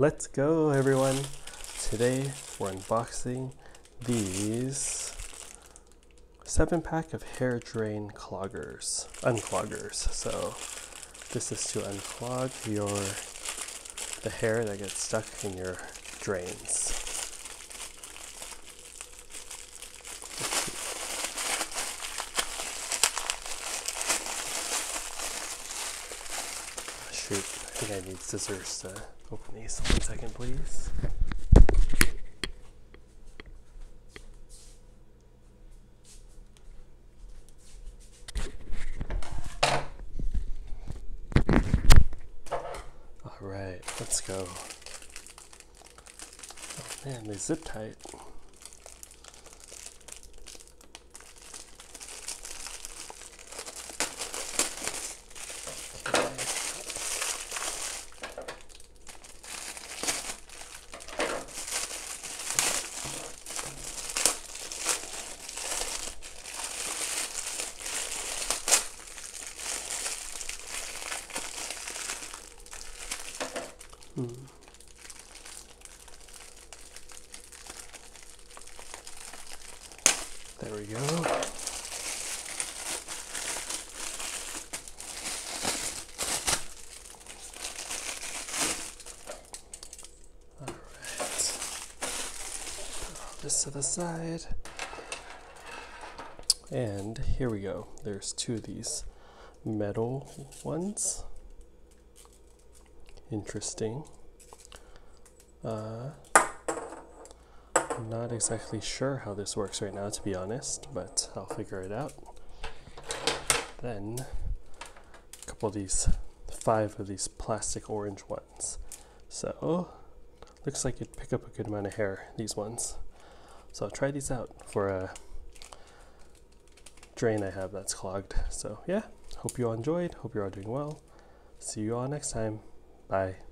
Let's go, everyone. Today we're unboxing these seven pack of hair drain cloggers, uncloggers. So this is to unclog your the hair that gets stuck in your drains. Shoot, I think I need scissors to open these. One second, please. All right, let's go. Oh man, they zip tight. Hmm. There we go. All right. Put this to the side. And here we go. There's two of these metal ones. Interesting. Uh, I'm not exactly sure how this works right now, to be honest, but I'll figure it out. Then, a couple of these, five of these plastic orange ones. So, looks like you'd pick up a good amount of hair, these ones. So I'll try these out for a drain I have that's clogged. So yeah, hope you all enjoyed, hope you're all doing well. See you all next time. Bye.